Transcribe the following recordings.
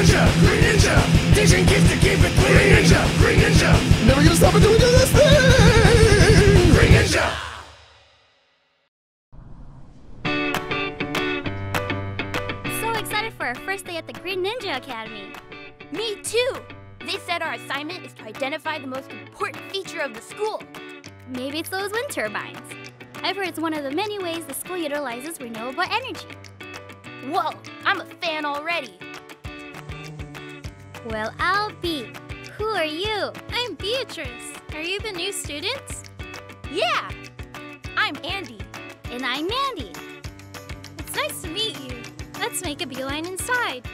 Ninja, Green Ninja, teaching kids to keep it clean. Green Ninja, Green Ninja, never gonna stop until we do this thing. Green Ninja. So excited for our first day at the Green Ninja Academy. Me too! They said our assignment is to identify the most important feature of the school. Maybe it's those wind turbines. I've heard it's one of the many ways the school utilizes renewable energy. Whoa, I'm a fan already. Well, I'll be. Who are you? I'm Beatrice. Are you the new students? Yeah! I'm Andy. And I'm Mandy. It's nice to meet you. Let's make a beeline inside.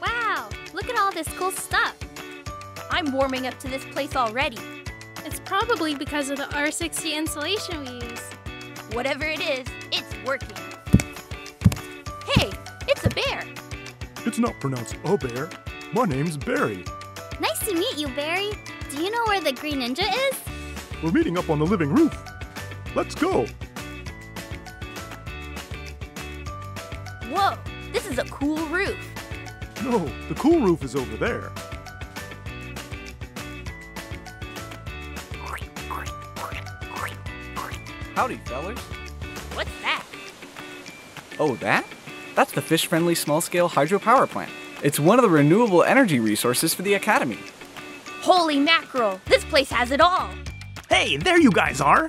Wow, look at all this cool stuff. I'm warming up to this place already. It's probably because of the R60 insulation we use. Whatever it is, it's working. It's not pronounced a bear. My name's Barry. Nice to meet you, Barry. Do you know where the Green Ninja is? We're meeting up on the living roof. Let's go. Whoa, this is a cool roof. No, the cool roof is over there. Howdy, fellers. What's that? Oh, that? That's the fish friendly small scale hydropower plant. It's one of the renewable energy resources for the Academy. Holy mackerel, this place has it all. Hey, there you guys are!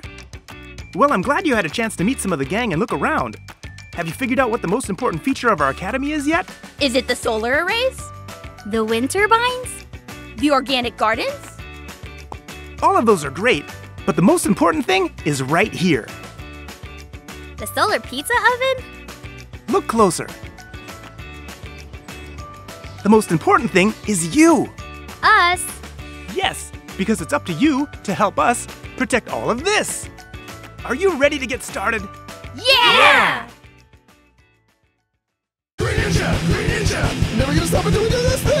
Well, I'm glad you had a chance to meet some of the gang and look around. Have you figured out what the most important feature of our academy is yet? Is it the solar arrays? The wind turbines? The organic gardens? All of those are great, but the most important thing is right here. The solar pizza oven? Look closer. The most important thing is you. Us? Yes, because it's up to you to help us protect all of this. Are you ready to get started? Yeah! Green Ninja, Green Ninja, never gonna stop until we do this thing.